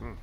嗯。